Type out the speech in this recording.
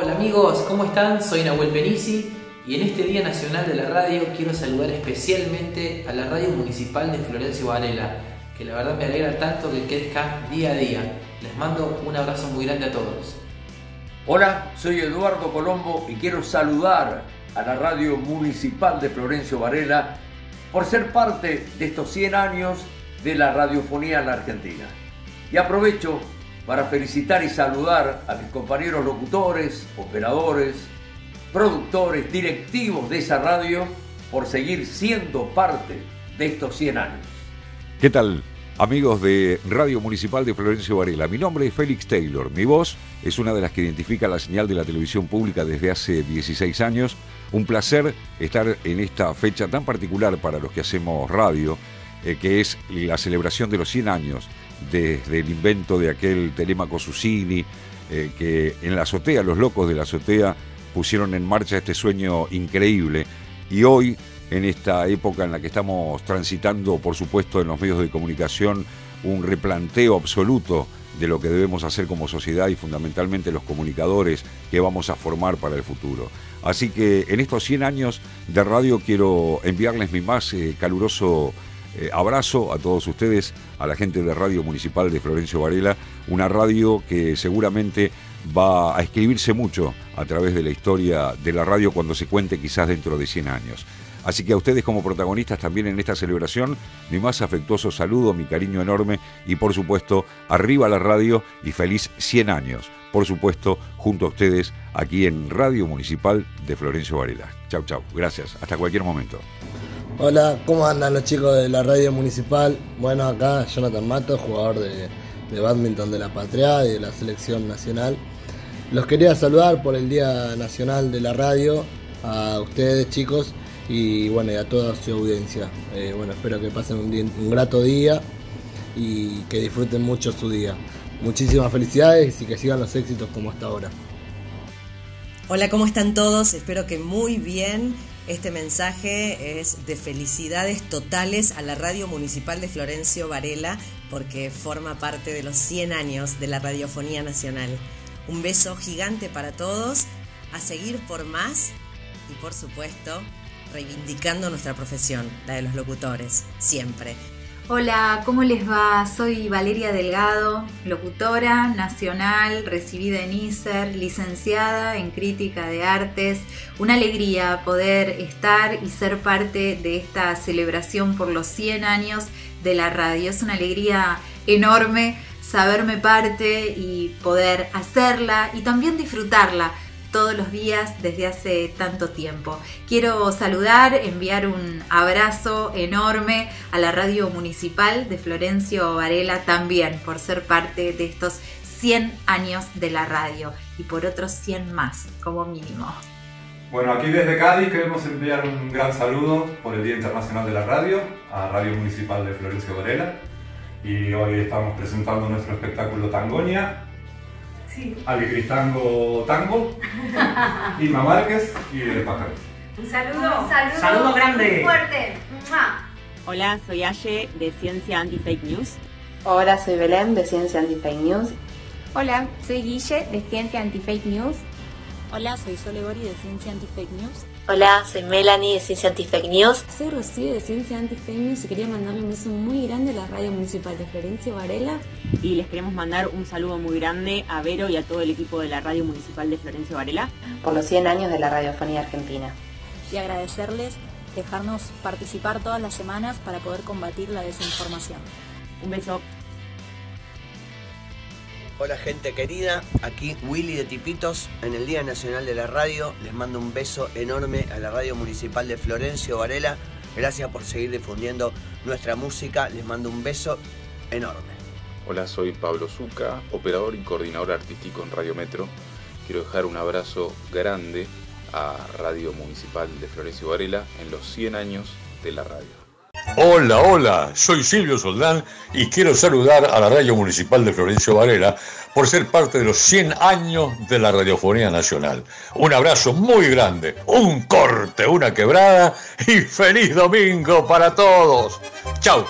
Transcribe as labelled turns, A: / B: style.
A: Hola amigos, ¿cómo están? Soy Nahuel Penisi y en este Día Nacional de la Radio quiero saludar especialmente a la Radio Municipal de Florencio Varela, que la verdad me alegra tanto que crezca día a día. Les mando un abrazo muy grande a todos.
B: Hola, soy Eduardo Colombo y quiero saludar a la Radio Municipal de Florencio Varela por ser parte de estos 100 años de la radiofonía en la Argentina. Y aprovecho para felicitar y saludar a mis compañeros locutores, operadores, productores, directivos de esa radio por seguir siendo parte de estos 100 años.
C: ¿Qué tal? Amigos de Radio Municipal de Florencio Varela, mi nombre es Félix Taylor. Mi voz es una de las que identifica la señal de la televisión pública desde hace 16 años. Un placer estar en esta fecha tan particular para los que hacemos radio, eh, que es la celebración de los 100 años desde el invento de aquel Telemaco Susini, eh, que en la azotea, los locos de la azotea, pusieron en marcha este sueño increíble. Y hoy en esta época en la que estamos transitando, por supuesto, en los medios de comunicación, un replanteo absoluto de lo que debemos hacer como sociedad y fundamentalmente los comunicadores que vamos a formar para el futuro. Así que en estos 100 años de radio quiero enviarles mi más eh, caluroso eh, abrazo a todos ustedes, a la gente de Radio Municipal de Florencio Varela, una radio que seguramente va a escribirse mucho a través de la historia de la radio cuando se cuente quizás dentro de 100 años. Así que a ustedes como protagonistas también en esta celebración, mi más afectuoso saludo, mi cariño enorme y por supuesto, arriba la radio y feliz 100 años. Por supuesto, junto a ustedes aquí en Radio Municipal de Florencio Varela. Chau, chau. Gracias. Hasta cualquier momento.
D: Hola, ¿cómo andan los chicos de la radio municipal? Bueno, acá Jonathan Mato, jugador de, de badminton de la Patria y de la selección nacional. Los quería saludar por el Día Nacional de la Radio, a ustedes chicos y bueno, a toda su audiencia. Eh, bueno, espero que pasen un, día- un grato día y que disfruten mucho su día. Muchísimas felicidades y que sigan los éxitos como hasta ahora.
E: Hola, ¿cómo están todos? Espero que muy bien. Este mensaje es de felicidades totales a la Radio Municipal de Florencio Varela porque forma parte de los 100 años de la Radiofonía Nacional. Un beso gigante para todos, a seguir por más y por supuesto reivindicando nuestra profesión, la de los locutores, siempre.
F: Hola, ¿cómo les va? Soy Valeria Delgado, locutora nacional, recibida en ISER, licenciada en crítica de artes. Una alegría poder estar y ser parte de esta celebración por los 100 años de la radio. Es una alegría enorme saberme parte y poder hacerla y también disfrutarla todos los días desde hace tanto tiempo. Quiero saludar, enviar un abrazo enorme a la radio municipal de Florencio Varela también por ser parte de estos 100 años de la radio y por otros 100 más como mínimo.
G: Bueno, aquí desde Cádiz queremos enviar un gran saludo por el Día Internacional de la Radio a Radio Municipal de Florencio Varela y hoy estamos presentando nuestro espectáculo Tangonia,
H: Sí.
G: Alicristango Tango, Irma Márquez y El Pájaro.
H: Un saludo.
I: Un saludo,
H: Saludo grande.
I: muy fuerte.
J: Hola, soy Aye de Ciencia Anti-Fake News.
K: Hola, soy Belén de Ciencia Anti-Fake News.
L: Hola, soy Guille de Ciencia Anti-Fake News.
M: Hola, soy Sole Gori de Ciencia Anti-Fake News.
N: Hola, soy Melanie de Ciencia Anti-Fake News.
O: Soy Rocío de Ciencia Anti-Fake News y quería mandarle un beso muy grande a la radio municipal de Florencio Varela.
J: Y les queremos mandar un saludo muy grande a Vero y a todo el equipo de la radio municipal de Florencio Varela.
K: Por los 100 años de la radiofonía argentina.
M: Y agradecerles dejarnos participar todas las semanas para poder combatir la desinformación.
J: Un beso.
P: Hola gente querida, aquí Willy de Tipitos en el Día Nacional de la Radio. Les mando un beso enorme a la Radio Municipal de Florencio Varela. Gracias por seguir difundiendo nuestra música. Les mando un beso enorme.
Q: Hola, soy Pablo Zuca, operador y coordinador artístico en Radio Metro. Quiero dejar un abrazo grande a Radio Municipal de Florencio Varela en los 100 años de la radio.
R: Hola, hola, soy Silvio Soldán y quiero saludar a la Radio Municipal de Florencio Varela por ser parte de los 100 años de la Radiofonía Nacional. Un abrazo muy grande, un corte, una quebrada y feliz domingo para todos. Chao.